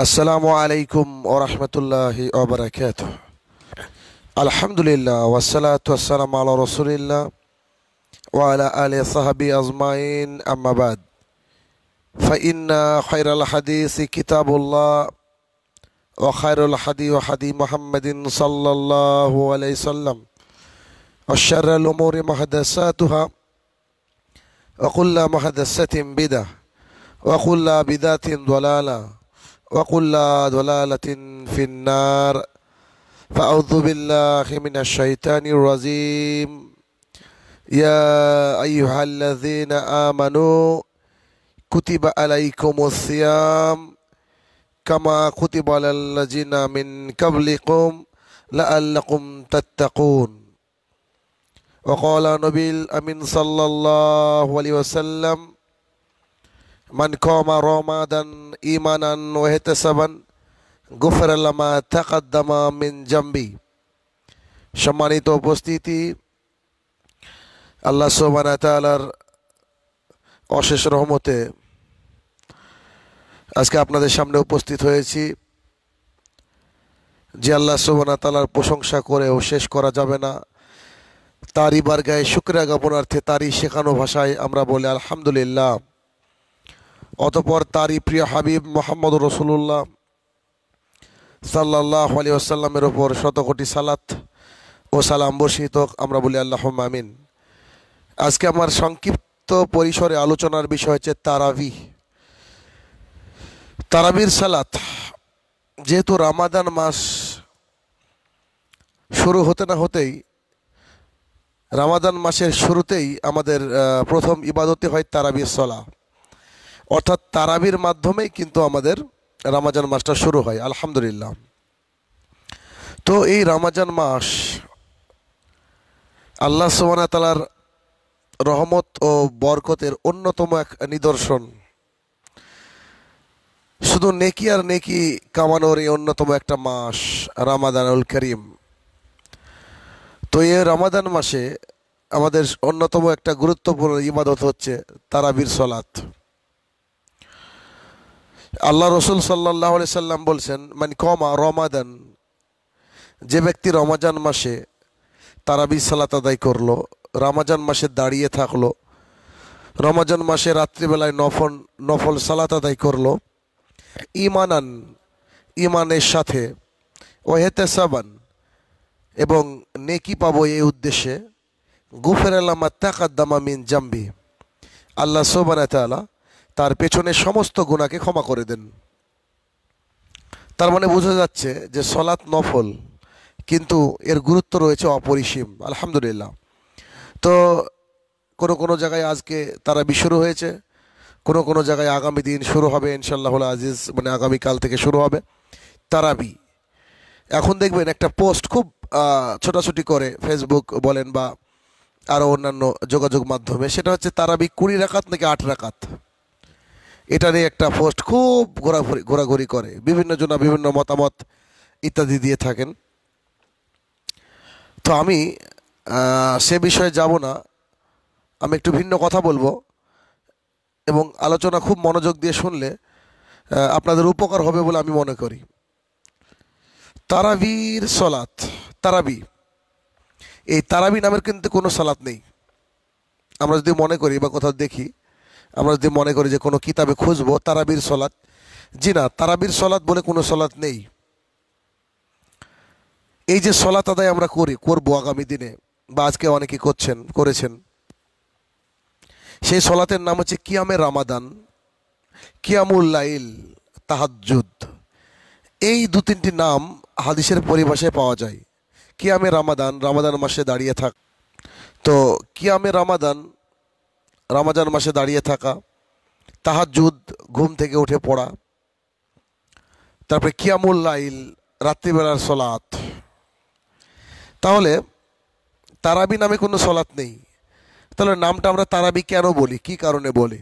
السلام عليكم ورحمة الله وبركاته. الحمد لله والصلاة والسلام على رسول الله وعلى آله وصحبه أجمعين. أما بعد فإن خير الحديث كتاب الله وخير الحديث حديث محمد صلى الله عليه وسلم. وشر الأمور محدثاتها وكل محدثة بدعة وكل بدعة ضلالة. وكل ضلالة في النار. فأعوذ بالله من الشيطان الرجيم. يا أيها الذين آمنوا كتب عليكم الصيام كما كتب على الذين من قبلكم لعلكم تتقون. وقال نبي الأمين صلى الله عليه وسلم من قام رمضان إيمانا واحتسابا غفر لما تقدم من جنبي সম্মানিত উপস্থিতি আল্লাহ সোবানা তালার অশেষ রহমতে আজকে আপনাদের সামনে উপস্থিত হয়েছি যে আল্লাহ সোবানা তালার প্রশংসা করেও শেষ করা যাবে না তারই বারগায় শুক্রিয়া জ্ঞাপনার্থে তারই শেখানো ভাষায় আমরা বলি আলহামদুলিল্লাহ অতপর তারই প্রিয় হাবিব মোহাম্মদ রসুল্লাহ সাল্লাহ আলী আসাল্লামের ওপর শতকোটি সালাত ও সালাম বর্ষিত আমরা বলি আল্লাহ আমিন। আজকে আমার সংক্ষিপ্ত পরিসরে আলোচনার বিষয় হচ্ছে তারাবি। তারাবির সালাত, যেহেতু রামাদান মাস শুরু হতে না হতেই, রামাদান মাসের শুরুতেই আমাদের প্রথম ইবাদতে হয় তারাবির সলা অর্থাৎ তারাবির মাধ্যমেই কিন্তু আমাদের রামাজান মাসটা শুরু হয়, আলহামদুলিল্লাহ। তো এই রামাজান মাস আল্লাহ সোহানা তালার রহমত ও বরকতের অন্যতম এক নিদর্শন। শুধু নেকি আর নেকি কামানোর এই অন্যতম একটা মাস, রামাদানুল করিম। তো এই রামাদান মাসে আমাদের অন্যতম একটা গুরুত্বপূর্ণ ইবাদত হচ্ছে তারাবির সলাত আল্লাহ রসুল সাল্লাহ সাল্লাম বলছেন মানে কমা রমাদান যে ব্যক্তি রমাজান মাসে তারাবি সালাত আদায় করল, রামাজান মাসে দাঁড়িয়ে থাকল, রমাজান মাসে রাত্রিবেলায় নফল নফল সালাত আদায় করল ইমানান ইমানের সাথে ওহেতে সাবান এবং নেকি পাবো এই উদ্দেশ্যে গুফের আল্লামা তাকাদ্দামা মিন জাম্বি আল্লাহ সোবানা তালা তার পেছনে সমস্ত গুণাকে ক্ষমা করে দেন। তার মানে বোঝা যাচ্ছে যে সলাৎ নফল কিন্তু এর গুরুত্ব রয়েছে অপরিসীম, আলহামদুলিল্লাহ। তো কোনো কোনো জায়গায় আজকে তারা শুরু হয়েছে, কোনো কোনো জায়গায় আগামী দিন শুরু হবে ইনশাল্লাহ আজিজ মানে আগামীকাল থেকে শুরু হবে তারাবি এখন দেখবেন একটা পোস্ট খুব ছোটাছুটি করে ফেসবুক বলেন বা আরও অন্যান্য যোগাযোগ মাধ্যমে, সেটা হচ্ছে তারাবি কুড়ি রাকাত নাকি আট রাকাত। এটা নিয়ে একটা পোস্ট খুব ঘোরাঘুরি ঘোরাঘুরি করে। বিভিন্ন জন বিভিন্ন মতামত ইত্যাদি দিয়ে থাকেন। তো আমি সে বিষয়ে যাব না। আমি একটু ভিন্ন কথা বলব এবং আলোচনা খুব মনোযোগ দিয়ে শুনলে আপনাদের উপকার হবে বলে আমি মনে করি। তারাবির সলাত তারাবি। এই তারাবি নামের কিন্তু কোনো সালাত নেই। আমরা যদি মনে করি বা কোথাও দেখি আমরা যদি মনে করি যে কোনো কিতাবে খুঁজবো, তারাবির সলাৎ। জি না, তারাবির সলাৎ বলে কোনো সলাৎ নেই। এই যে সলাৎ আদায় আমরা করি, করব আগামী দিনে, বা আজকে অনেকে করছেন, করেছেন। সেই সলাতের নাম হচ্ছে কিয়ামে রামাদান কিয়ামুল্লাইল তাহাজুদ এই দু তিনটি নাম হাদিসের পরিভাষায় পাওয়া যায়। কিয়ামে রামাদান রামাদান মাসে দাঁড়িয়ে থাক। তো কিয়ামে রামাদান রামাজান মাসে দাঁড়িয়ে থাকা তাহাজুদ ঘুম থেকে উঠে পড়া, তারপরে কিয়ামুল লাইল, রাত্রিবেলার সলাৎ। তাহলে তারাবি নামে কোনো সলাৎ নেই। তাহলে নামটা আমরা তারাবি কেন বলি? কি কারণে বলি?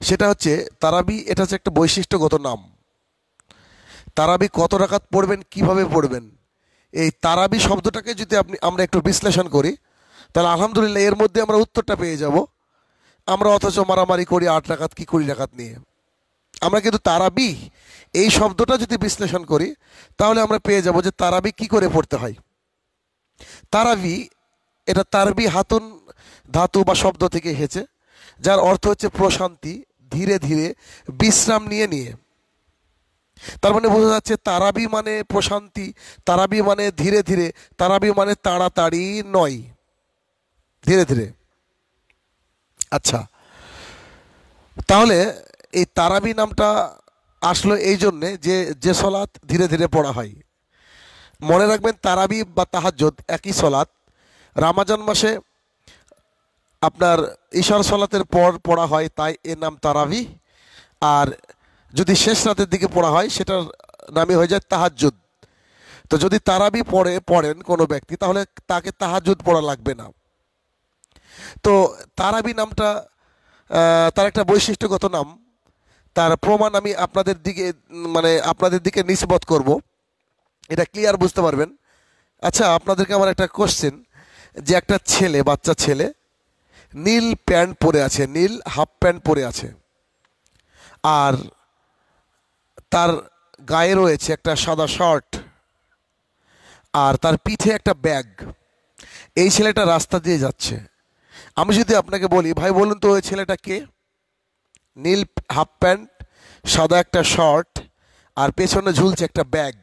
সেটা হচ্ছে তারাবি, এটা হচ্ছে একটা বৈশিষ্ট্যগত নাম। তারাবি কত রাকাত পড়বেন, কীভাবে পড়বেন? এই তারাবি শব্দটাকে যদি আপনি, আমরা একটু বিশ্লেষণ করি তাহলে আলহামদুলিল্লাহ, এর মধ্যে আমরা উত্তরটা পেয়ে যাব। আমরা অথচ মারামারি করি আট রাকাত কি কুড়ি রাকাত নিয়ে। আমরা কিন্তু তারাবি, এই শব্দটা যদি বিশ্লেষণ করি, তাহলে আমরা পেয়ে যাব যে তারাবি কি করে পড়তে হয়। তারাবি, এটা তারবি হাতুন ধাতু বা শব্দ থেকে এসেছে, যার অর্থ হচ্ছে প্রশান্তি, ধীরে ধীরে বিশ্রাম নিয়ে নিয়ে। তার মানে বোঝা যাচ্ছে তারাবি মানে প্রশান্তি, তারাবি মানে ধীরে ধীরে, তারাবি মানে তাড়াতাড়ি নয়। ধীরে ধীরে। আচ্ছা। তাহলে এই তারাবি নামটা আসলো এই জন্যে যে যে সলাৎ ধীরে ধীরে পড়া হয়। মনে রাখবেন তারাবি বা তাহাজ্জুদ একই সলাৎ। রামাজান মাসে আপনার ঈশ্বর সলাতের পর পড়া হয়, তাই এর নাম তারাবি। আর যদি শেষ রাতের দিকে পড়া হয়, সেটার নামই হয়ে যায় তাহাজ্জুদ। তো যদি তারাবি পড়ে, পড়েন কোনো ব্যক্তি, তাহলে তাকে তাহাজ্জুদ পড়া লাগবে না। তো তারাবি নামটা তার একটা বৈশিষ্ট্যগত নাম। তার প্রমাণ আমি আপনাদের দিকে মানে আপনাদের দিকে নিষ্পত করব। এটা ক্লিয়ার বুঝতে পারবেন। আচ্ছা আপনাদেরকে আমার একটা কোশ্চেন যে একটা ছেলে, বাচ্চা ছেলে, নীল প্যান্ট পরে আছে, নীল হাফ প্যান্ট পরে আছে, আর তার গায়ে রয়েছে একটা সাদা শার্ট, আর তার পিঠে একটা ব্যাগ। এই ছেলেটা রাস্তা দিয়ে যাচ্ছে। আমি যদি আপনাকে বলি, ভাই বলুন তো, ওই ছেলেটা কে? নীল হাফ প্যান্ট, সাদা একটা শর্ট, আর পেছনে ঝুলছে একটা ব্যাগ।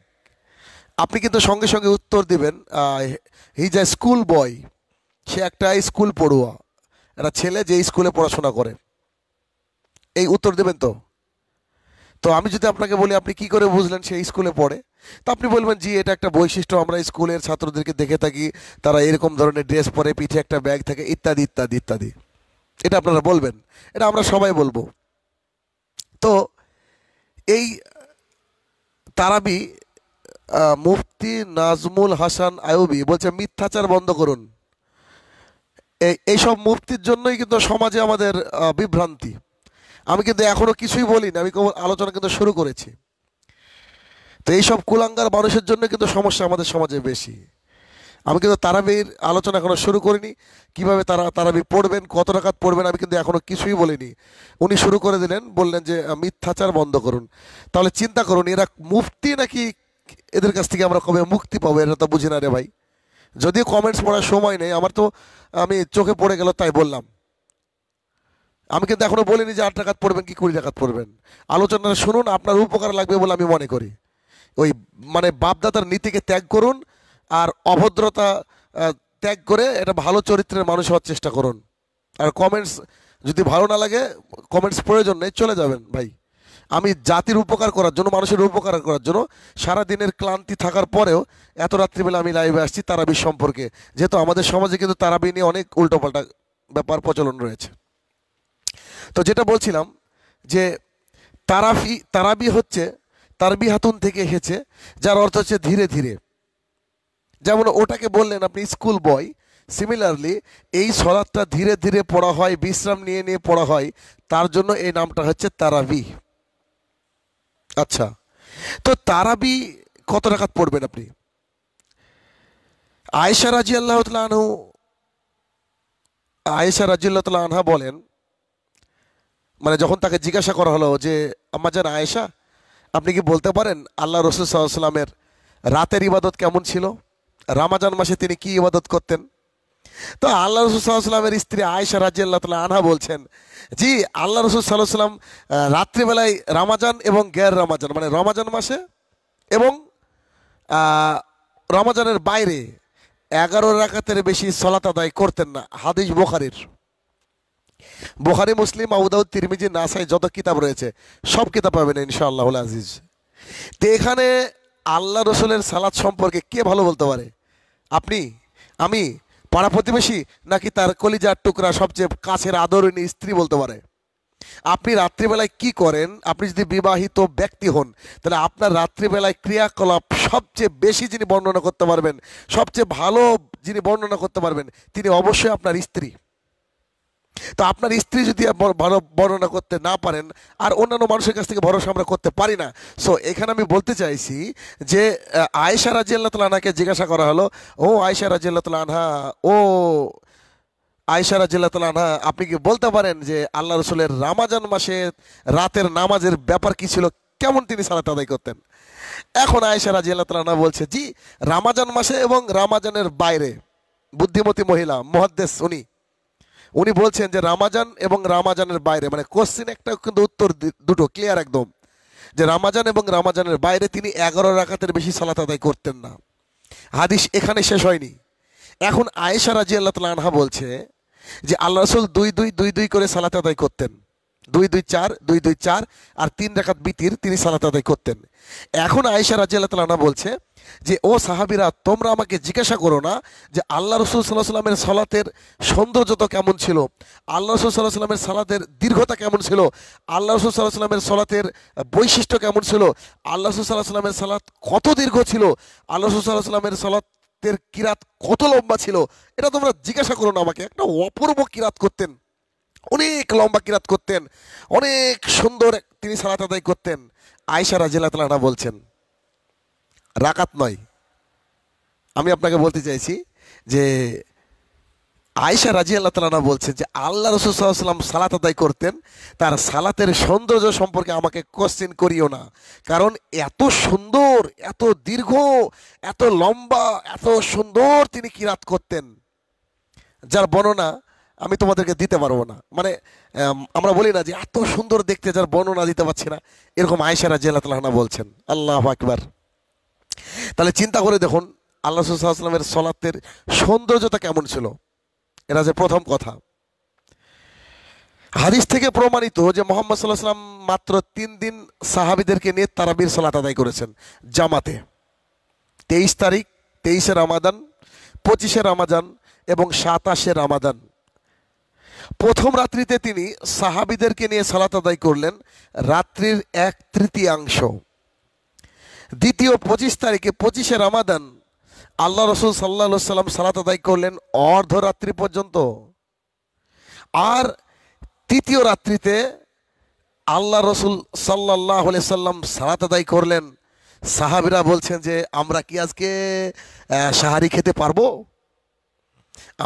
আপনি কিন্তু সঙ্গে সঙ্গে উত্তর দিবেন হিজ আ স্কুল বয় সে একটা স্কুল পড়ুয়া, একটা ছেলে যে স্কুলে পড়াশোনা করে। এই উত্তর দেবেন তো? তো আমি যদি আপনাকে বলি, আপনি কি করে বুঝলেন সে স্কুলে পড়ে? তো আপনি বলবেন, জি, এটা একটা বৈশিষ্ট্য, আমরা স্কুলের ছাত্রদেরকে দেখে থাকি, তারা এরকম ধরনের ড্রেস পরে, পিঠে একটা ব্যাগ থাকে, ইত্যাদি ইত্যাদি ইত্যাদি। এটা আপনারা বলবেন? এটা আমরা সবাই বলব। তো এই তারাবি মুফতি নাজমুল হাসান আয়ুবি বলছে, মিথ্যাচার বন্ধ করুন। এই এইসব মুফতির জন্যই কিন্তু সমাজে আমাদের বিভ্রান্তি। আমি কিন্তু এখনও কিছুই বলিনি, আমি কেবল আলোচনা কিন্তু শুরু করেছি। তো এইসব কুলাঙ্গার মানুষের জন্য কিন্তু সমস্যা আমাদের সমাজে বেশি। আমি কিন্তু তারাবির আলোচনা এখনও শুরু করিনি, কীভাবে তারা, তারাবি পড়বেন, কত টাকা পড়বেন, আমি কিন্তু এখনও কিছুই বলিনি। উনি শুরু করে দিলেন, বললেন যে মিথ্যাচার বন্ধ করুন। তাহলে চিন্তা করুন, এরা মুফতি নাকি এদের কাছ থেকে আমরা কবে মুক্তি পাবো এটা তো বুঝি না রে ভাই। যদিও কমেন্টস পড়ার সময় নেই, আমার তো, আমি চোখে পড়ে গেল, তাই বললাম। আমি কিন্তু এখনও বলিনি যে আট টাকাত পড়বেন কি কুড়ি টাকাত পড়বেন। আলোচনা শুনুন, আপনার উপকার লাগবে বলে আমি মনে করি। ওই মানে বাপদাদার নীতিকে ত্যাগ করুন আর অভদ্রতা ত্যাগ করে এটা ভালো চরিত্রের মানুষ হওয়ার চেষ্টা করুন। আর কমেন্টস যদি ভালো না লাগে কমেন্টস প্রয়োজন নেই, চলে যাবেন ভাই। আমি জাতির উপকার করার জন্য, মানুষের উপকার করার জন্য সারা দিনের ক্লান্তি থাকার পরেও এত রাত্রিবেলা আমি লাইভে আসছি তারাবি সম্পর্কে। যেহেতু আমাদের সমাজে কিন্তু তারাবি নিয়ে অনেক উল্টোপাল্টা ব্যাপার প্রচলন রয়েছে। তো যেটা বলছিলাম যে তারাফি, তারাবি হচ্ছে তারবি হাতুন থেকে এসেছে, যার অর্থ হচ্ছে ধীরে ধীরে। যেমন ওটাকে বললেন আপনি স্কুল বয়, সিমিলারলি এই সলাদটা ধীরে ধীরে পড়া হয়, বিশ্রাম নিয়ে নিয়ে পড়া হয়, তার জন্য এই নামটা হচ্ছে তারাবি। আচ্ছা তো তারাবি কত টাকাত পড়বেন আপনি? আয়েশা রাজি আল্লাহ আনহু, আয়েশা রাজি আল্লাহ আনহা বলেন মানে যখন তাকে জিজ্ঞাসা করা হলো যে আম্মাজান আয়েশা, আপনি কি বলতে পারেন আল্লাহ রসুল সাল্লামের রাতের ইবাদত কেমন ছিল? রামাজান মাসে তিনি কি ইবাদত করতেন? তো আল্লাহ রসুল সাল্লামের স্ত্রী আয়েশা রাজি আল্লাহ তালা আনহা বলছেন, জি, আল্লাহ রসুল সাল্লাহ রাত্রিবেলায় রামাজান এবং গ্যার রামাজান মানে রমাজান মাসে এবং রমাজানের বাইরে এগারো রাকাতের বেশি সলাত আদায় করতেন না, হাদিস বোখারির। বোখারি, মুসলিম আবুদাউদ তিরমিজি, নাসাই, যত কিতাব রয়েছে, সব কিতাব পাবেন ইনশাআল্লাহ আজিজ। তো এখানে আল্লাহ রসুলের সালাদ সম্পর্কে কে ভালো বলতে পারে? আপনি? আমি? পাড়া প্রতিবেশী? নাকি তার কলিজার টুকরা সবচেয়ে কাছের আদরণী স্ত্রী বলতে পারে? আপনি রাত্রিবেলায় কি করেন? আপনি যদি বিবাহিত ব্যক্তি হন, তাহলে আপনার রাত্রিবেলায় ক্রিয়াকলাপ সবচেয়ে বেশি যিনি বর্ণনা করতে পারবেন, সবচেয়ে ভালো যিনি বর্ণনা করতে পারবেন, তিনি অবশ্যই আপনার স্ত্রী। তো আপনার স্ত্রী যদি ভালো বর্ণনা করতে না পারেন, আর অন্যান্য মানুষের কাছ থেকে ভরসা আমরা করতে পারি না। সো এখানে আমি বলতে চাইছি যে আয়েশা রাজি আল্লাহ তালা আনহাকে জিজ্ঞাসা করা হলো, ও আয়েশা রাজি আল্লাহ তালা আনহা, ও আয়সারা জিল্লাতলানা আপনি কি বলতে পারেন যে আল্লাহ রসুলের রামাজান মাসে রাতের নামাজের ব্যাপার কি ছিল? কেমন তিনি সালাত আদায় করতেন? এখন আয়সারা জিল্লাতলানা বলছে, জি, রামাজান মাসে এবং রামাজানের বাইরে, বুদ্ধিমতী মহিলা মহাদ্দেশ উনি উনি বলছেন যে রামাজান এবং রামাজানের বাইরে মানে কোশ্চিন একটা কিন্তু উত্তর দুটো ক্লিয়ার একদম। যে রামাজান এবং রামাজানের বাইরে তিনি এগারো রাকাতের বেশি সালাত আদায় করতেন না। হাদিস এখানে শেষ হয়নি। এখন আয়েশা রাজি আল্লাহ তালা আনহা বলছে যে আল্লাহ রসুল দুই দুই দুই দুই করে সালাত আদায় করতেন। দুই দুই চার, দুই দুই চার আর তিন রেখাত বিতির তিনি সালাত আদায় করতেন। এখন আয়েশা রাজি আল্লাহ তালা বলছে যে, ও সাহাবিরা, তোমরা আমাকে জিজ্ঞাসা করো না যে, আল্লাহ রসুল সাল্লাহ সাল্লামের সালাতের সৌন্দর্যতা কেমন ছিল? আল্লাহ রসুল সাল্লাহ সাল্লামের সালাতের দীর্ঘতা কেমন ছিল? আল্লাহ রসুল সাল্লাহ সাল্লামের সালাতের বৈশিষ্ট্য কেমন ছিল? আল্লাহ রসুল সাল্লাহ সাল্লামের সালাত কত দীর্ঘ ছিল? আল্লাহ রসুল সাল্লাহ সাল্লামের সালাতের কিরাত কত লম্বা ছিল? এটা তোমরা জিজ্ঞাসা করো না আমাকে, একটা অপূর্ব কিরাত করতেন। অনেক লম্বা কিরাত করতেন, অনেক সুন্দর তিনি সালাত আদায় করতেন। আয়সা রাজিল্লাহ তালানা বলছেন, রাকাত নয়। আমি আপনাকে বলতে চাইছি যে আয়সা রাজি আল্লাহ তালানা বলছেন যে, আল্লাহ রসুল সাল্লাম সালাত আদায় করতেন, তার সালাতের সৌন্দর্য সম্পর্কে আমাকে কোশ্চেন করিও না। কারণ এত সুন্দর, এত দীর্ঘ, এত লম্বা, এত সুন্দর তিনি কিরাত করতেন। যার বর্ণনা আমি তোমাদেরকে দিতে পারব না। মানে আমরা বলি না যে এত সুন্দর দেখতে যার বর্ণনা দিতে পারছি না। এরকম আয়সা রাজি আল্লাহ বলছেন, আল্লাহ আকবার। তাহলে চিন্তা করে দেখুন, আল্লাহ সাল্লামের সলাতের সৌন্দর্যতা কেমন ছিল? এটা যে প্রথম কথা। হাদিস থেকে প্রমাণিত যে মোহাম্মদ সাল্লাহ সাল্লাম মাত্র তিন দিন সাহাবিদেরকে নিয়ে তারাবির সালাত আদায় করেছেন জামাতে। তেইশ তারিখ, তেইশে রামাদান, পঁচিশে রামাদান এবং সাতাশে রামাদান। প্রথম রাত্রিতে তিনি সাহাবিদেরকে নিয়ে সালাত আদায় করলেন, রাত্রির এক তৃতীয়াংশ। দ্বিতীয় পঁচিশ তারিখে, পঁচিশে রামাদান, আল্লাহ রসুল সাল্লা সাল্লাম সালাত আদায় করলেন অর্ধরাত্রি পর্যন্ত। আর তৃতীয় রাত্রিতে আল্লাহ রসুল সাল্লাহ সাল্লাম সালাত আদায় করলেন। সাহাবিরা বলছেন যে, আমরা কি আজকে সাহারি খেতে পারব?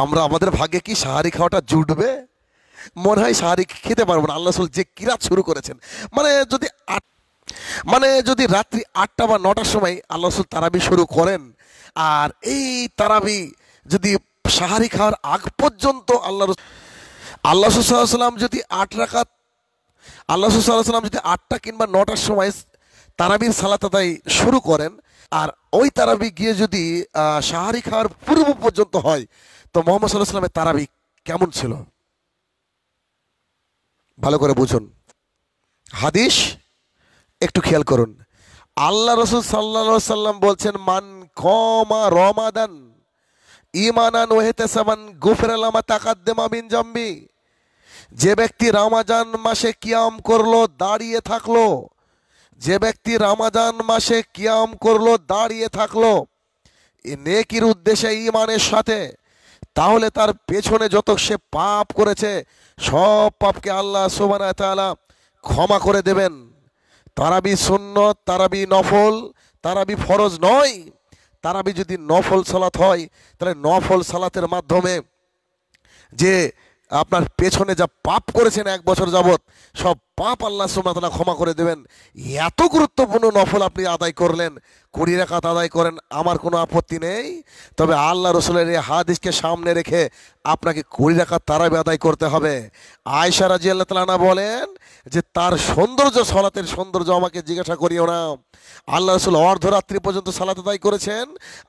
আমরা আমাদের ভাগ্যে কি সাহারি খাওয়াটা জুটবে? মনে হয় সাহারি খেতে পারব না। আল্লাহ যে কিরাত শুরু করেছেন। মানে যদি আট মানে যদি রাত্রি আটটা বা নটার সময় আল্লাহ রসুল তারাবি শুরু করেন, আর এই তারাবি যদি সাহারি খাওয়ার আগ পর্যন্ত আল্লাহ আল্লাহ সাল্লাম যদি আট রাকাত আল্লাহ সাল্লাম যদি আটটা কিংবা নটার সময় তারাবির সালাত আদায় শুরু করেন, আর ওই তারাবি গিয়ে যদি সাহারি খাওয়ার পূর্ব পর্যন্ত হয় তো মোহাম্মদ সাল্লাহ সাল্লামের তারাবি কেমন ছিল? ভালো করে বুঝুন। হাদিস একটু খেয়াল করুন। আল্লাহ রসুল সাল্লা সাল্লাম বলছেন, মান কমা রমাদান ইমানান ওহেতেসামান গুফের আলামা তাকাদ্দেমা বিন জাম্বি। যে ব্যক্তি রামাজান মাসে কিয়াম করল, দাঁড়িয়ে থাকল। যে ব্যক্তি রামাজান মাসে কিয়াম করল, দাঁড়িয়ে থাকল। নেকির উদ্দেশ্যে ইমানের সাথে তাহলে তার পেছনে যত সে পাপ করেছে, সব পাপকে আল্লাহ সোবানা ক্ষমা করে দেবেন। তারাবি সুন্নত, তারাবি নফল, তারাবি ফরজ নয়। তারাবি যদি নফল সালাত হয়, তাহলে নফল সালাতের মাধ্যমে যে আপনার পেছনে যা পাপ করেছেন এক বছর যাবৎ, সব পাপ আল্লাহ সুমাতলা ক্ষমা করে দেবেন। এত গুরুত্বপূর্ণ নফল আপনি আদায় করলেন, কুড়ি রাকাত আদায় করেন, আমার কোনো আপত্তি নেই। তবে আল্লাহ রসুলের এই হাদিসকে সামনে রেখে আপনাকে কুড়ি রাকাত তারাবি আদায় করতে হবে। আয়সা রাজি আল্লাহ তালানা বলেন যে, তার সৌন্দর্য, সলাতের সৌন্দর্য আমাকে জিজ্ঞাসা করিও না। আল্লাহ রসুল অর্ধরাত্রি পর্যন্ত সালাত আদায় করেছেন।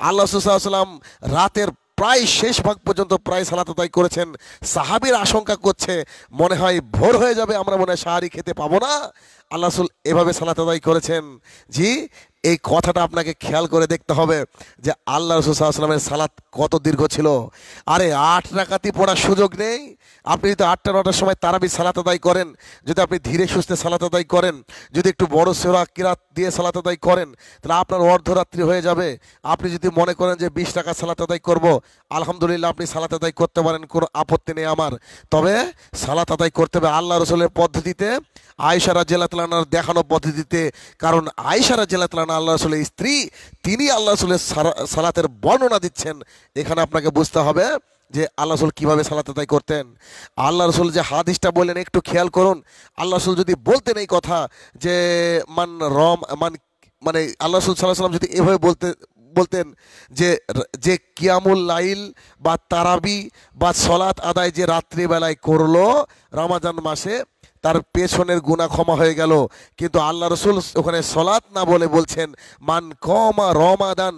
আল্লাহ রসুল্লাহাম রাতের প্রায় শেষ ভাগ পর্যন্ত প্রায় সালাত আদায় করেছেন। সাহাবির আশঙ্কা করছে, মনে হয় ভোর হয়ে যাবে, আমরা মনে হয় সাহারি খেতে পাবো না। আল্লাহ এভাবে সালাত আদায় করেছেন। জি এই কথাটা আপনাকে খেয়াল করে দেখতে হবে যে আল্লাহ রসুল সাল্লামের সালাত কত দীর্ঘ ছিল। আরে, আট রাকাতি পড়ার সুযোগ নেই। আপনি যদি আটটা, নটার সময় তারাবি সালাত আদায় করেন, যদি আপনি ধীরে সুস্থে সালাত আদায় করেন, যদি একটু বড় সেরা কিরাত দিয়ে সালাত আদায় করেন, তাহলে আপনার অর্ধরাত্রি হয়ে যাবে। আপনি যদি মনে করেন যে বিশ টাকা সালাত আদায় করব, আলহামদুলিল্লাহ আপনি সালাত আদায় করতে পারেন, কোনো আপত্তি নেই আমার। তবে সালাত আদায় করতে হবে আল্লাহ রসুলের পদ্ধতিতে। আয়সারা জেলাতলানার দেখানো পদ্ধতিতে, কারণ আয়সারা জেলাতলানা আল্লাহ রসুলের স্ত্রী, তিনি আল্লাহ রসুলের সালাতের বর্ণনা দিচ্ছেন। এখানে আপনাকে বুঝতে হবে যে আল্লাহ রসুল কীভাবে সালাত আদায় করতেন। আল্লাহ রসুল যে হাদিসটা বললেন, একটু খেয়াল করুন আল্লাহ রসুল যদি বলতেন এই কথা যে, মান রম, মান মানে আল্লাহ রসুল সাল্লাহ সাল্লাম যদি এভাবে বলতে, বলতেন যে যে কিয়ামুল লাইল বা তারাবি বা সলাৎ আদায় যে রাত্রিবেলায় করল, রমাজান মাসে তার পেছনের গুণা ক্ষমা হয়ে গেল। কিন্তু আল্লাহ রসুল ওখানে সলাৎ না বলে বলছেন, মান কমা রমাদান,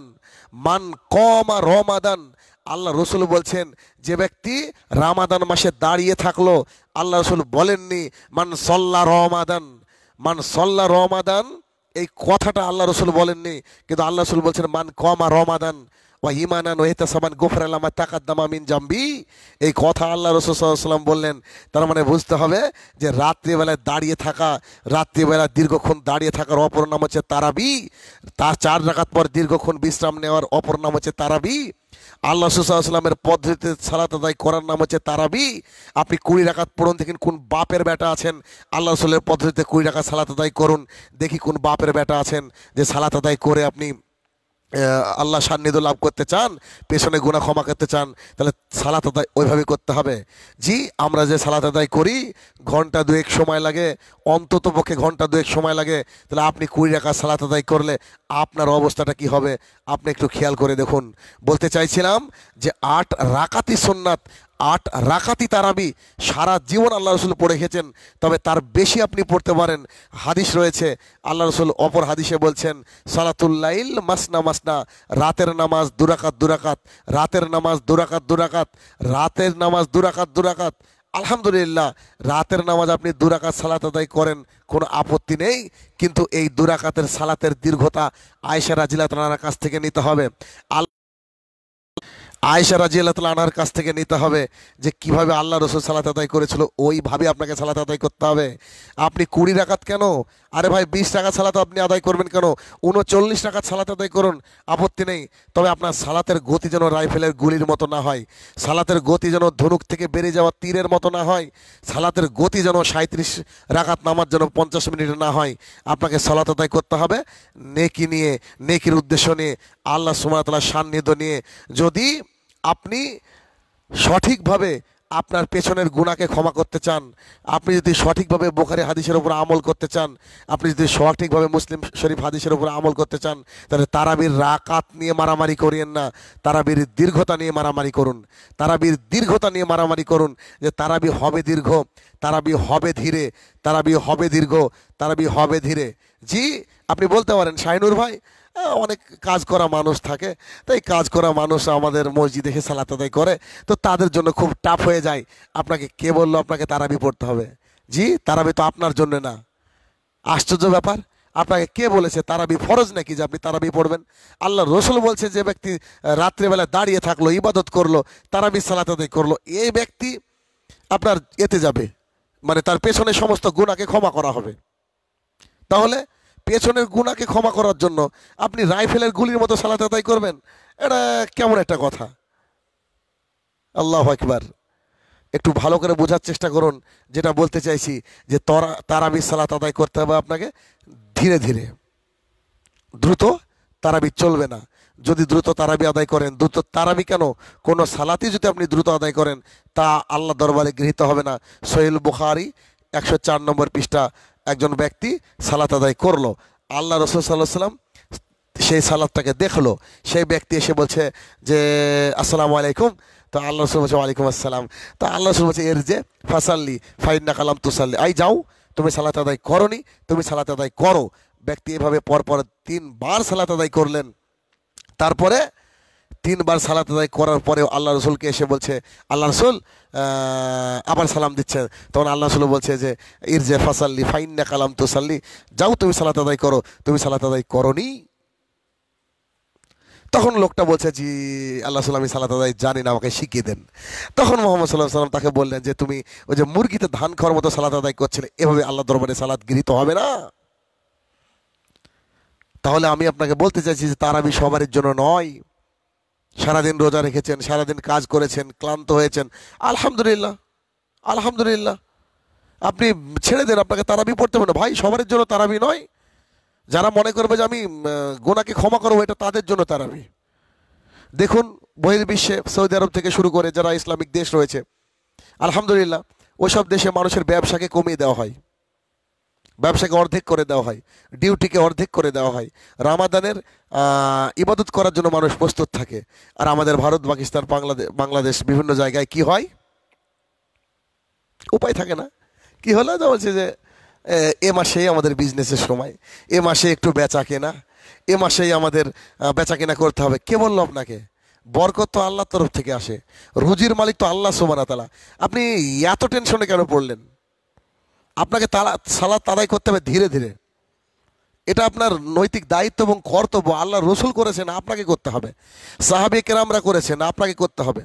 মান কমা রমাদান। আল্লাহ রসুল বলছেন, যে ব্যক্তি রামাদান মাসে দাঁড়িয়ে থাকল, আল্লাহ রসুল বলেননি, মান সল্লা রমাদান। মান সল্লা রমাদান, এই কথাটা আল্লাহ রসুল বলেননি। কিন্তু আল্লাহ রসুল বলছেন, মান কমা রমাদান। জাম্বি। এই কথা আল্লাহ রসুল সাল্লাম বললেন। তার মানে বুঝতে হবে যে রাত্রিবেলায় দাঁড়িয়ে থাকা রাত্রিবেলা দীর্ঘক্ষণ দাঁড়িয়ে থাকার অপর নাম হচ্ছে তারাবি। তার চার রাখাত পর দীর্ঘক্ষণ বিশ্রাম নেওয়ার অপর নাম হচ্ছে তারাবি। আল্লাহ সুসাল্লামের পদ্ধতিতে সালাত আদায় করার নাম হচ্ছে তারাবি। আপনি কুড়ি রাকাত পড়ুন দেখুন কোন বাপের বেটা আছেন। আল্লাহ রসুলের পদ্ধতিতে কুড়ি রাকাত সালাত আদায় করুন, দেখি কোন বাপের বেটা আছেন যে সালাত আদায় করে আপনি আল্লাহ সান্নিধ্য লাভ করতে চান, পেছনে গুণা ক্ষমা করতে চান, তাহলে সালাত আদায় ওইভাবে করতে হবে। জি, আমরা যে সালাত আদায় করি, ঘণ্টা দুয়েক সময় লাগে, অন্তত পক্ষে ঘণ্টা দুয়েক সময় লাগে, তাহলে আপনি কুড়ি টাকা সালাত আদায় করলে আপনার অবস্থাটা কি হবে? আপনি একটু খেয়াল করে দেখুন। বলতে চাইছিলাম যে আট রাকাতি সোননাথ আট রাকাতি তারাবি সারা জীবন আল্লাহ রসুল পড়ে গেছেন তবে তার বেশি আপনি পড়তে পারেন। হাদিস রয়েছে, আল্লাহ রসুল অপর হাদিসে বলছেন সালাতুল্লাইল মাসনা মাসনা, রাতের নামাজ দুরাকাত দুরাকাত রাতের নামাজ দুরাকাত দুরাকাত রাতের নামাজ দুরাকাত দুরাকাত আলহামদুলিল্লাহ, রাতের নামাজ আপনি দুরাকাত সালাত আদায় করেন, কোনো আপত্তি নেই, কিন্তু এই দুরাকাতের সালাতের দীর্ঘতা আয়সা তালার কাছ থেকে নিতে হবে। আয়েশা রাজি আনার কাছ থেকে নিতে হবে যে কীভাবে আল্লাহ রসুল সালাত আদায় করেছিল, ওইভাবে আপনাকে সালাত আদায় করতে হবে। আপনি কুড়ি রাখাত কেন? আরে ভাই, বিশ টাকা সালাত আপনি আদায় করবেন কেন? উনচল্লিশ টাকা সালাত আদায় করুন, আপত্তি নেই। তবে আপনার সালাতের গতি যেন রাইফেলের গুলির মতো না হয়। সালাতের গতি যেন ধনুক থেকে বেরিয়ে যাওয়া তীরের মতো না হয়। সালাতের গতি যেন সাঁত্রিশ রাকাত নামার যেন পঞ্চাশ মিনিট না হয়। আপনাকে সালাত আদায় করতে হবে নেকি নিয়ে, নেকির উদ্দেশ্য নিয়ে, আল্লাহ সুমাতলা সান্নিধ্য নিয়ে। যদি আপনি সঠিকভাবে আপনার পেছনের গুণাকে ক্ষমা করতে চান, আপনি যদি সঠিকভাবে বোখারি হাদিসের উপর আমল করতে চান, আপনি যদি সঠিকভাবে মুসলিম শরীফ হাদিসের উপর আমল করতে চান, তাহলে তারাবির রাকাত নিয়ে মারামারি করিয়েন না, তারাবির দীর্ঘতা নিয়ে মারামারি করুন। তারাবির দীর্ঘতা নিয়ে মারামারি করুন যে তারাবি হবে দীর্ঘ, তারাবি হবে ধীরে, তারাবি হবে দীর্ঘ, তারাবি হবে ধীরে। জি, আপনি বলতে পারেন, শাহিনুর ভাই অনেক কাজ করা মানুষ থাকে। তাই কাজ করা মানুষ আমাদের মসজিদে এসে সালাত আদায় করে, তো তাদের জন্য খুব টাফ হয়ে যায়। আপনাকে কে বলল? আপনাকে তারাবি পড়তে হবে। জি, তারাবি তো আপনার জন্য না। আশ্চর্য ব্যাপার। আপনাকে কে বলেছে তারাবি ফরজ নাকি যে আপনি তারাবি পড়বেন? আল্লাহ রসুল বলছে যে ব্যক্তি রাত্রেবেলা দাঁড়িয়ে থাকল, ইবাদত করল, তারাবি সালাত আদায় করল, এই ব্যক্তি আপনার এতে যাবে। মানে তার পেছনে সমস্ত গুণাকে ক্ষমা করা হবে। তাহলে পেছনের গুণাকে ক্ষমা করার জন্য আপনি রাইফেলের গুলির মতো সালাত আদায় করবেন, এটা কেমন একটা কথা? আল্লাহ একবার একটু ভালো করে বোঝার চেষ্টা করুন, যেটা বলতে চাইছি যে তরা তারাবি সালাত আদায় করতে হবে আপনাকে ধীরে ধীরে। দ্রুত তারাবি চলবে না। যদি দ্রুত তারাবি আদায় করেন, দ্রুত তারাবি কেন? কোনো সালাতি যদি আপনি দ্রুত আদায় করেন, তা আল্লাহ দরবারে গৃহীত হবে না। সোহেল বুখারি একশো চার নম্বর পৃষ্ঠা একজন ব্যক্তি সালাত আদায় করল। আল্লাহ রসুল সাল্লাহ সাল্লাম সেই সালাদটাকে দেখল। সেই ব্যক্তি এসে বলছে যে, আসসালামু আলাইকুম। তো আল্লাহ রসুল বলছে, ওয়ালাইকুম আসসালাম। তো আল্লাহ রসুল বলছে, এর যে ফাসাল্লি, ফাইন্না কালাম তুসাল্লি। আই যাও, তুমি সালাত আদায় করনি, তুমি সালাত আদায় করো। ব্যক্তি এভাবে পরপর তিনবার সালাত আদায় করলেন। তারপরে তিনবার সালাত আদায় করার পরে আল্লাহ রসুলকে এসে বলছে, আল্লাহ রসুল আবার সালাম দিচ্ছেন। তখন আল্লাহ রসুল বলছে যে ইর যে ফাসাল্লি, ফাইন্না কালাম তুসাল্লি। যাও তুমি সালাত আদায় করো। তুমি সালাত আদায় করনি? তখন লোকটা বলছে, জি, আল্লাহ সাল্লাম আমি সালাত আদায় জানি না, আমাকে শিখিয়ে দেন। তখন মোহাম্মদ সাল্লাহ সাল্লাম তাকে বললেন যে, তুমি ওই যে মুরগিতে ধান খাওয়ার মতো সালাত আদায় করছিলে, এভাবে আল্লাহ দরবারে সালাদ গৃহীত হবে না? তাহলে আমি আপনাকে বলতে চাইছি যে তারাবি সবার জন্য নয়। সারাদিন রোজা রেখেছেন, সারাদিন কাজ করেছেন, ক্লান্ত হয়েছেন। আলহামদুলিল্লাহ আলহামদুলিল্লাহ। আপনি ছেড়ে দেন, আপনাকে তারাবি পড়তে হবে না। ভাই সবার জন্য তারাবি নয়। যারা মনে করবে যে আমি গোনাকে ক্ষমা করব, এটা তাদের জন্য তারাবি। দেখুন, বহির্বিশ্বে সৌদি আরব থেকে শুরু করে যারা ইসলামিক দেশ রয়েছে, আলহামদুলিল্লাহ, ওইসব দেশে মানুষের ব্যবসাকে কমিয়ে দেওয়া হয়। ব্যবসাকে অর্ধেক করে দেওয়া হয় ডিউটিকে অর্ধেক করে দেওয়া হয়। রামাদানের ইবাদত করার জন্য মানুষ প্রস্তুত থাকে। আর আমাদের ভারত পাকিস্তান বাংলাদেশ বাংলাদেশ বিভিন্ন জায়গায় কি হয়? উপায় থাকে না। কি হলো? বলছে যে এ, মাসেই আমাদের বিজনেসের সময়। এ মাসে একটু বেচা কেনা। এ মাসেই আমাদের বেচা কেনা করতে হবে। কে বলল আপনাকে? বরকত তো আল্লাহর তরফ থেকে আসে। রুজির মালিক তো আল্লাহ সোমানা তালা আপনি এত টেনশনে কেন পড়লেন? আপনাকে তালা সালাদ আদায় করতে হবে ধীরে ধীরে। এটা আপনার নৈতিক দায়িত্ব এবং কর্তব্য, আল্লাহ রসুল করেছেন, আপনাকে করতে হবে। সাহাবি কেরামরা করেছেন, আপনাকে করতে হবে।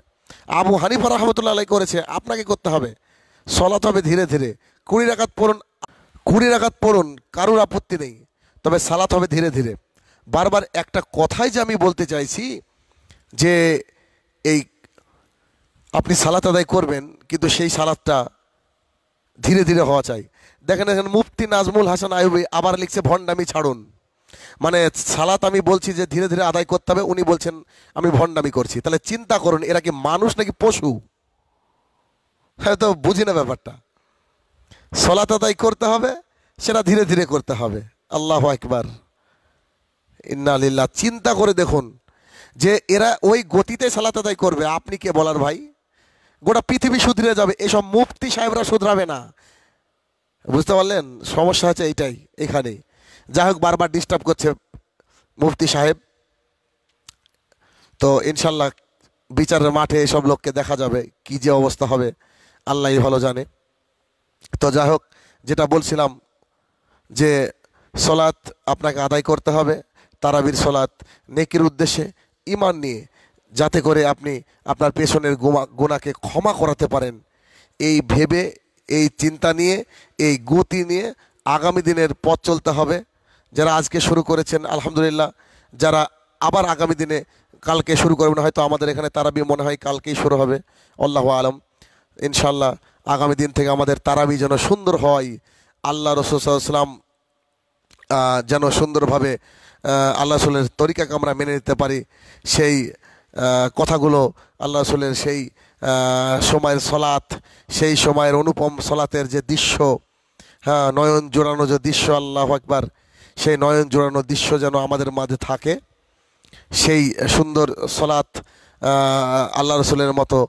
আবু হানিফা রহমতুল্লাহ আলাই করেছে, আপনাকে করতে হবে। সলাত হবে ধীরে ধীরে। কুড়ি রাকাত পড়ুন, কুড়ি রাকাত পড়ুন, কারুর আপত্তি নেই। তবে সালাত হবে ধীরে ধীরে। বারবার একটা কথাই যে আমি বলতে চাইছি, যে এই আপনি সালাত আদায় করবেন, কিন্তু সেই সালাদটা ধীরে ধীরে হওয়া চাই। দেখেন এখানে মুফতি নাজমুল হাসান আয়ুবি আবার লিখছে, ভণ্ডামি ছাড়ুন। মানে সালাত আমি বলছি যে ধীরে ধীরে আদায় করতে হবে, উনি বলছেন, আমি ভণ্ডামি করছি। তাহলে চিন্তা করুন, এরা কি মানুষ নাকি পশু? হ্যাঁ তো বুঝি না ব্যাপারটা। সলাত আদায় করতে হবে, সেটা ধীরে ধীরে করতে হবে। আল্লাহ একবার ইন্নালিল্লাহ চিন্তা করে দেখুন যে এরা ওই গতিতে সালাত আদায় করবে। আপনি কে বলার ভাই? গোটা পৃথিবী শুধরে যাবে। এসব মুফতি সাহেবরা শুধরাবে না। বুঝতে পারলেন? সমস্যা হচ্ছে এইটাই এখানেই যাই হোক, বারবার ডিস্টার্ব করছে মুফতি সাহেব। তো ইনশাল্লাহ বিচারের মাঠে এসব লোককে দেখা যাবে, কি যে অবস্থা হবে আল্লাহই ভালো জানে। তো যাই হোক, যেটা বলছিলাম যে সলাৎ আপনাকে আদায় করতে হবে, তারাবির সলাৎ, নেকির উদ্দেশ্যে ইমান নিয়ে। যাতে করে আপনি আপনার পেছনের গোমা, গোনাকে ক্ষমা করাতে পারেন। এই ভেবে, এই চিন্তা নিয়ে, এই গতি নিয়ে আগামী দিনের পথ চলতে হবে। যারা আজকে শুরু করেছেন, আলহামদুলিল্লাহ, যারা আবার আগামী দিনে কালকে শুরু করবেন, হয়তো আমাদের এখানে তারাবি মনে হয় কালকেই শুরু হবে। আল্লাহ আলম। ইনশাল্লাহ আগামী দিন থেকে আমাদের তারাবি যেন সুন্দর হয়, আল্লাহ রসুলাম যেন সুন্দরভাবে আল্লাহ রসুলের তরিকাকে আমরা মেনে নিতে পারি, সেই কথাগুলো আল্লাহ রসুলের সেই সময়ের সলাৎ, সেই সময়ের অনুপম সলাতের যে দৃশ্য হ্যাঁ নয়ন জোড়ানো যে দৃশ্য, আল্লাহ একবার সেই নয়ন জোড়ানো দৃশ্য যেন আমাদের মাঝে থাকে, সেই সুন্দর সলাৎ আল্লাহ রসুলের মতো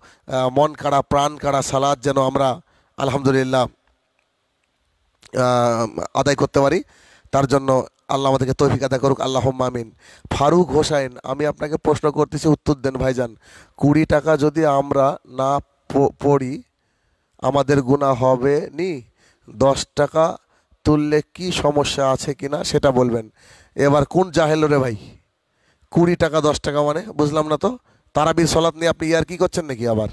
মন কাড়া, প্রাণ কাড়া সালাদ যেন আমরা, আলহামদুলিল্লাহ আদায় করতে পারি। তার জন্য আল্লাহ আমাদেরকে তৌফিক আদায় করুক আল্লাহ মামিন ফারুক হোসাইন, আমি আপনাকে প্রশ্ন করতেছি, উত্তর দেন ভাইজান। কুড়ি টাকা যদি আমরা না পড়ি, আমাদের গুণা হবে নি? দশ টাকা তুললে কি সমস্যা আছে কিনা সেটা বলবেন। এবার কোন জাহেল রে ভাই? কুড়ি টাকা, দশ টাকা মানে বুঝলাম না তো? তারাবির সলাৎ নিয়ে আপনি ইয়ার কি করছেন নাকি আবার?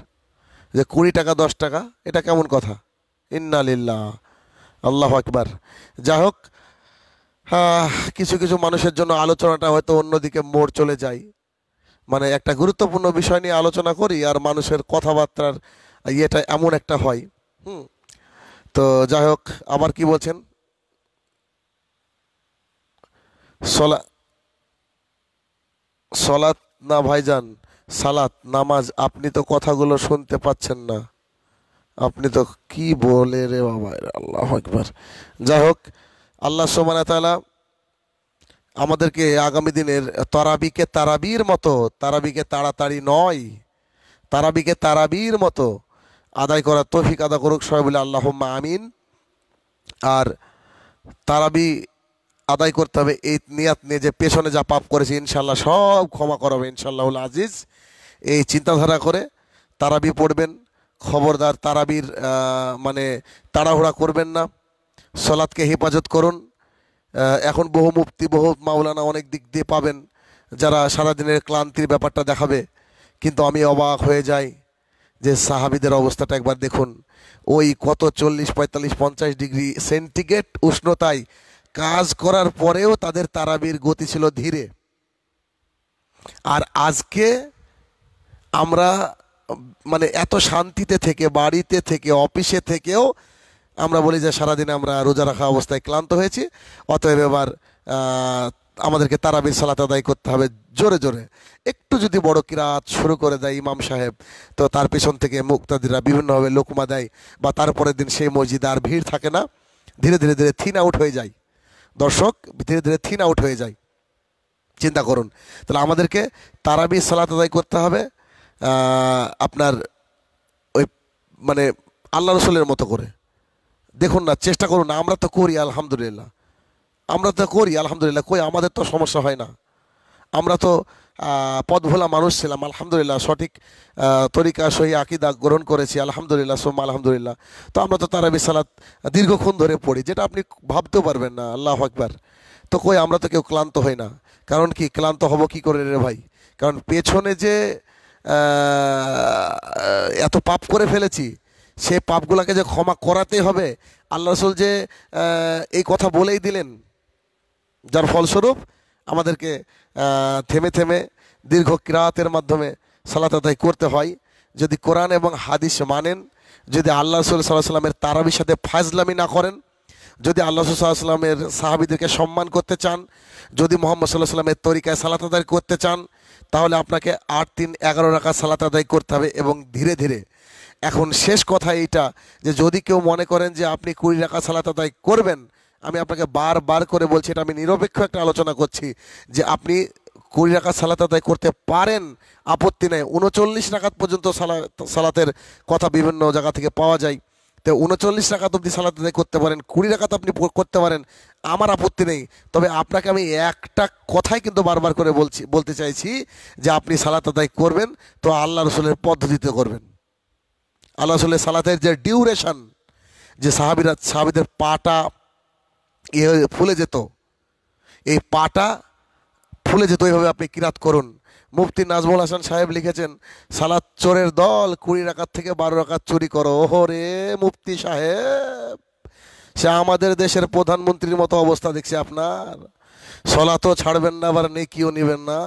যে কুড়ি টাকা, দশ টাকা, এটা কেমন কথা? ইন্না লিল্লাহ। আল্লাহ আকবার। যাই হোক কিছু কিছু মানুষের জন্য আলোচনাটা হয়তো অন্যদিকে মোড় চলে যায়। মানে একটা গুরুত্বপূর্ণ বিষয় নিয়ে আলোচনা করি আর মানুষের কথাবার্তার ইয়েটা এমন একটা হয়। হুম। তো যাই হোক, আবার কি বলছেন? সলা, সলাৎ না ভাইজান? সালাত, নামাজ, আপনি তো কথাগুলো শুনতে পাচ্ছেন না। আপনি তো কি বলে রে বাবা আল্লাহ একবার যাই হোক আল্লাহ সোমানা তালা আমাদেরকে আগামী দিনের তারাবিকে তারাবির মতো, তারাবিকে তাড়াতাড়ি নয়, তারাবিকে তারাবির মতো আদায় করার তৌফিক আদা করুক, সবাই বলে আল্লাহ আমিন। আর তারাবি আদায় করতে হবে, এই নিয়াত নিয়ে যে পেছনে যা পাপ করেছে ইনশাল্লাহ সব ক্ষমা করাবে ইনশাল্লাহ আজিজ। এই চিন্তাধারা করে তারাবি পড়বেন, খবরদার তারাবির মানে তাড়াহুড়া করবেন না। সলাৎকে হেফাজত করুন। এখন বহু মুফতি, বহু মাওলানা অনেক দিক দিয়ে পাবেন, যারা সারাদিনের ক্লান্তির ব্যাপারটা দেখাবে। কিন্তু আমি অবাক হয়ে যাই যে সাহাবিদের অবস্থাটা একবার দেখুন। ওই কত চল্লিশ, পঁয়তাল্লিশ, পঞ্চাশ ডিগ্রি সেন্টিগ্রেড উষ্ণতায় কাজ করার পরেও তাদের তারাবির গতি ছিল ধীরে। আর আজকে আমরা মানে এত শান্তিতে থেকে, বাড়িতে থেকে, অফিসে থেকেও আমরা বলি যে সারাদিন আমরা রোজা রাখা অবস্থায় ক্লান্ত হয়েছি। অতএব এবার আমাদেরকে তারাবির সালাত আদায় করতে হবে জোরে জোরে। একটু যদি বড় কিরাত শুরু করে দেয় ইমাম সাহেব, তো তার পেছন থেকে মুক্তাদিরা বিভিন্নভাবে লোকমা দেয় বা তারপরের দিন সেই মসজিদে আর ভিড় থাকে না। ধীরে ধীরে ধীরে থিন আউট হয়ে যায়। দর্শক, ধীরে ধীরে থিন আউট হয়ে যায়। চিন্তা করুন। তাহলে আমাদেরকে তারাবি সালাত আদায় করতে হবে আপনার ওই মানে আল্লাহ রসুলের মতো করে। দেখুন না, চেষ্টা করুন না, আমরা তো করি, আলহামদুলিল্লাহ। আমরা তো করি, আলহামদুলিল্লাহ, কই আমাদের তো সমস্যা হয় না। আমরা তো পথ ভোলা মানুষ ছিলাম, আলহামদুলিল্লাহ, সঠিক তরিকা, সহি আকিদা গ্রহণ করেছি, আলহামদুলিল্লাহ সোম আলহামদুলিল্লাহ। তো আমরা তো তারাবি সালাত দীর্ঘক্ষণ ধরে পড়ি, যেটা আপনি ভাবতেও পারবেন না, আল্লাহ আকবার। তো কই আমরা তো কেউ ক্লান্ত হই না। কারণ কি, ক্লান্ত হব কি করে রে ভাই? কারণ পেছনে যে এত পাপ করে ফেলেছি সেই পাপগুলোকে যে ক্ষমা করাতে হবে, আল্লাহ রসুল যে এই কথা বলেই দিলেন, যার ফলস্বরূপ আমাদেরকে থেমে থেমে দীর্ঘ কিরাতের মাধ্যমে সালাত আদায় করতে হয়। যদি কোরআন এবং হাদিস মানেন, যদি আল্লাহ রসুল সাল্লাহ সাল্লামের তারাবির সাথে ফাজলামি না করেন, যদি আল্লাহ সাল্লামের সাহাবিদেরকে সম্মান করতে চান, যদি মোহাম্মদ সাল্লাহ সাল্লামের তরিকায় সালাত আদায় করতে চান, তাহলে আপনাকে আট, তিন, এগারো রাখা সালাত আদায় করতে হবে এবং ধীরে ধীরে এখন শেষ কথা এইটা, যে যদি কেউ মনে করেন যে আপনি কুড়ি টাকা সালাত আদায় করবেন, আমি আপনাকে বারবার করে বলছি, এটা আমি নিরপেক্ষ একটা আলোচনা করছি, যে আপনি কুড়ি টাকা সালাত আদায় করতে পারেন, আপত্তি নেই। উনচল্লিশ রাকাত পর্যন্ত সালা- সালাতের কথা বিভিন্ন জায়গা থেকে পাওয়া যায়। তো উনচল্লিশ রাকাত অবধি সালাত আদায় করতে পারেন, কুড়ি টাকা তো আপনি করতে পারেন, আমার আপত্তি নেই। তবে আপনাকে আমি একটা কথাই কিন্তু বারবার করে বলছি, বলতে চাইছি, যে আপনি সালাত আদায় করবেন, তো আল্লাহ রসুলের পদ্ধতিতে করবেন। আল্লাহ রসুলের সালাতের যে ডিউরেশন যে সাহাবিরা, সাহাবিদের পাটা ইয়ে ফুলে যেত, এই পাটা ফুলে যেত, এইভাবে আপনি কিরাত করুন। মুফতি নাজমুল হাসান সাহেব লিখেছেন, সালাদ চোরের দল কুড়ি রাকাত থেকে বারো রাকাত চুরি করো। ওহো রে মুফতি সাহেব, সে আমাদের দেশের প্রধানমন্ত্রীর মতো অবস্থা দেখছে আপনার। সলাতও ছাড়বেন না, আবার নেকিও নেবেন না।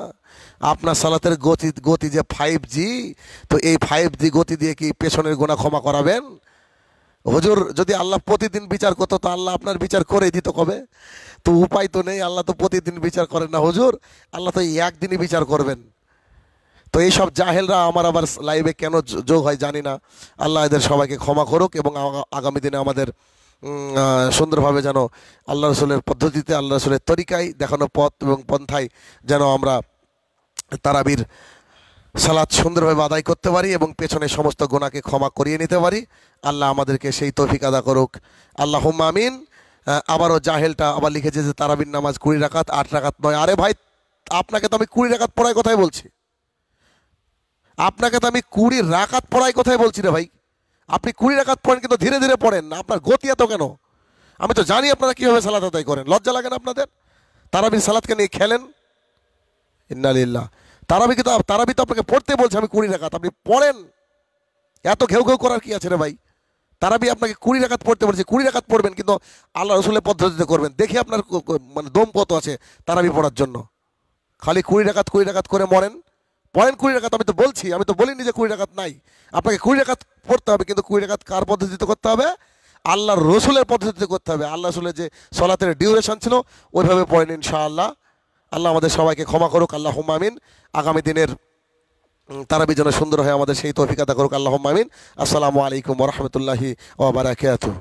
আপনার সালাতের গতি গতি যে ফাইভ জি তো এই ফাইভ জি গতি দিয়ে কি পেছনের গোনা ক্ষমা করাবেন? হুজুর, যদি আল্লাহ প্রতিদিন বিচার করতো, তো আল্লাহ আপনার বিচার করে দিত কবে? তো উপায় তো নেই, আল্লাহ তো প্রতিদিন বিচার করেন না। হুজুর, আল্লাহ তো একদিনই বিচার করবেন। তো এইসব জাহেলরা আমার আবার লাইভে কেন যোগ হয় জানি না। আল্লাহ এদের সবাইকে ক্ষমা করুক এবং আগামী দিনে আমাদের সুন্দরভাবে যেন আল্লাহ রসুলের পদ্ধতিতে, আল্লাহ রসুলের তরিকায় দেখানো পথ এবং পন্থায় যেন আমরা তারাবির সালাদ সুন্দরভাবে আদায় করতে পারি এবং পেছনে সমস্ত গোনাকে ক্ষমা করিয়ে নিতে পারি। আল্লাহ আমাদেরকে সেই তৌফিক আদা করুক। আল্লাহ আমিন। আবারও জাহেলটা আবার লিখেছে যে তারাবির নামাজ কুড়ি রাকাত, আট রাকাত নয়। আরে ভাই, আপনাকে তো আমি কুড়ি রাকাত পড়ায় কথাই বলছি। আপনাকে তো আমি কুড়ি রাকাত পড়াই কথাই বলছি রে ভাই। আপনি কুড়ি রাকাত পড়েন কিন্তু ধীরে ধীরে পড়েন না। আপনার গতি এত কেন? আমি তো জানি আপনারা কীভাবে সালাদ আদায় করেন। লজ্জা লাগে না আপনাদের? তারাবির সালাদকে নিয়ে খেলেন? ইন্নালিল্লাহ। তারাবি তো তারাবি তো আপনাকে পড়তে বলছে, আমি কুড়ি রাকাত আপনি পড়েন। এত ঘেউ ঘেউ করার কি আছে রে ভাই? তারাবি আপনাকে কুড়ি রাকাত পড়তে বলছে কুড়ি রাকাত পড়বেন কিন্তু আল্লাহ রসুলের পদ্ধতিতে করবেন। দেখি আপনার মানে দম কত আছে তারাবি পড়ার জন্য। খালি কুড়ি রাকাত কুড়ি রাকাত করে মরেন। পড়েন কুড়ি রাকাত আমি তো বলছি আমি তো বলিনি যে কুড়ি রাকাত নাই। আপনাকে কুড়ি রাকাত পড়তে হবে কিন্তু কুড়ি রাকাত কার পদ্ধতিতে করতে হবে? আল্লাহর রসুলের পদ্ধতিতে করতে হবে। আল্লাহ রসুলের যে সলাতের ডিউরেশন ছিল ওইভাবে পড়েন ইনশাআল্লাহ। আল্লাহ আমাদের সবাইকে ক্ষমা করুক আল্লাহ আমিন। আগামী দিনের উম, তারাবি যেন সুন্দর হয় আমাদের সেই তৌফিক আদা করুক আল্লাহ আমিন। আসসালামু আলাইকুম রহমতুল্লাহি ওবরাকাতুহ